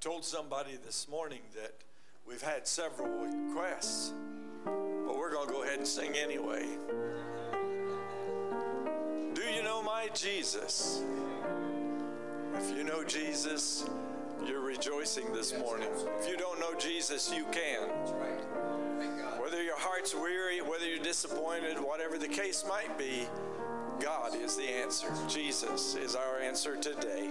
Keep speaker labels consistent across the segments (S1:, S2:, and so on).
S1: told somebody this morning that we've had several requests, but we're going to go ahead and sing anyway. Do you know my Jesus? If you know Jesus, you're rejoicing this morning. If you don't know Jesus, you can. Whether your heart's weary, whether you're disappointed, whatever the case might be, God is the answer. Jesus is our answer today.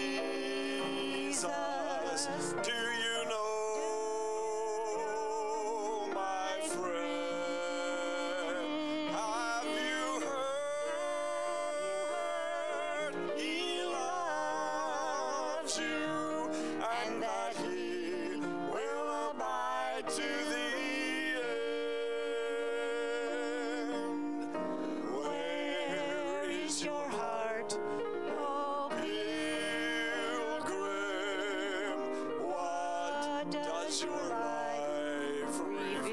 S1: Jesus? Do you know my friend? Have you heard he loves you and that he will abide to the does your life reveal?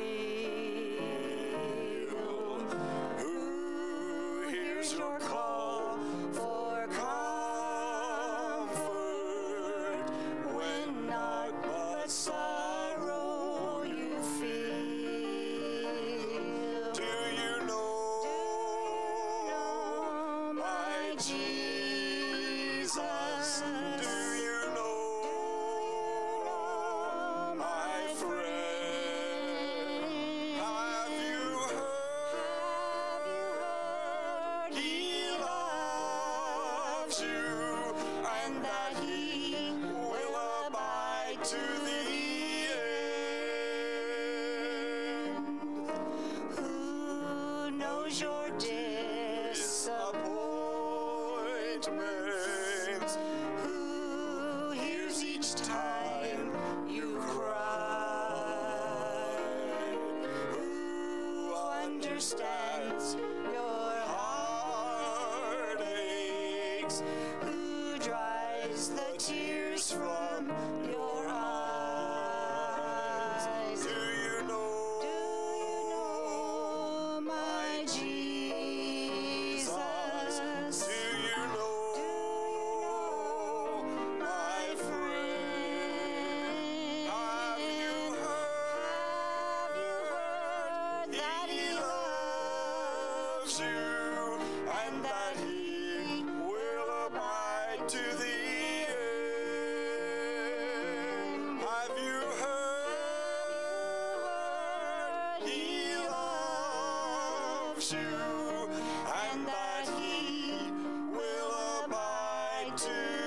S1: Who hears your call for comfort when not but sorrow you feel? Do you know my Jesus? You cry? Who understands loves you and that he will abide to the end? Have you heard? He loves you and that he will abide to